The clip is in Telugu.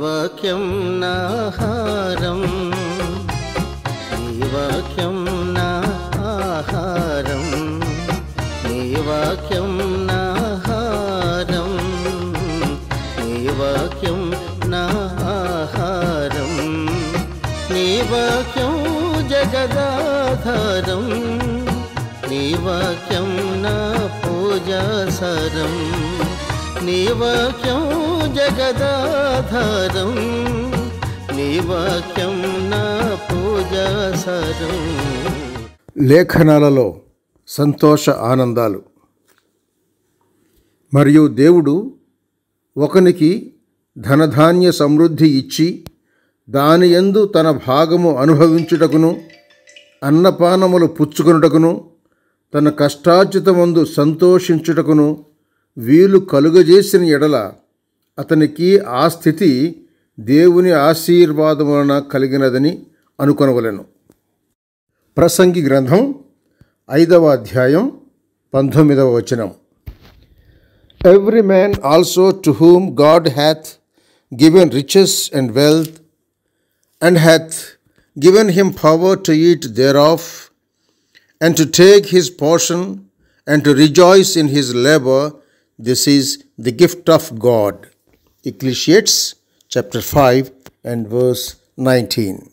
వాక్యం నాహారం నీ వాక్యం నా ఆహారం నీ వాక్యం నాహారం నీ వాక్యం నా ఆహారం నీ వాక్యం జగదాధారం నీ వాక్యం నా నీ వాక్యం జగదాధారం నీ వాక్యం నా పూజాసారం. లేఖనాలలో సంతోష ఆనందాలు. మరియు దేవుడు ఒకనికి ధనధాన్య సమృద్ధి ఇచ్చి దాని యందు తన భాగము అనుభవించుటకును అన్నపానములు పుచ్చుకొనుటకును తన కష్టార్జితమందు సంతోషించుటకును వీలు కలుగజేసిన ఎడల అతనికి ఆ స్థితి దేవుని ఆశీర్వాదం వలన కలిగినదని అనుకొనవలెను. ప్రసంగి గ్రంథం ఐదవ అధ్యాయం పంతొమ్మిదవ వచనం. Every man also to whom God hath given riches and wealth and hath given him power to eat thereof and to take his portion and to rejoice in his labour This is the gift of God. Ecclesiastes chapter 5 and verse 19.